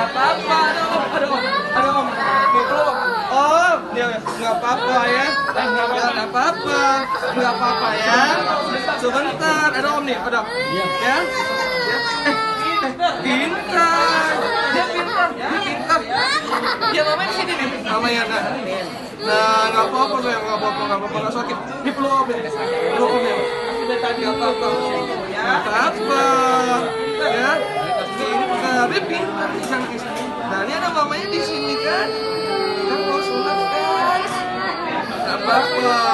Gak apa-apa, aduh, aduh, aduh, om, peluk. Om, dia nggak apa-apa ya, eh, nggak apa-apa, nggak apa-apa ya. Sebentar, aduh om nih, aduh, iya. ya, ya. Pintar, dia pintar, dia pintar. Dia ngapain di sini nih? Sama ya, nah. Nah, nggak apa-apa, sayang, nggak apa-apa, nggak apa-apa, nggak sakit. Di peluk om ya, peluk om ya. Tadi apa-apa, nggak apa-apa. Pintar, dia pintar di sana. Nah, ini ada mamanya di sini kan. Kan mau sunat kan. Apa-apa,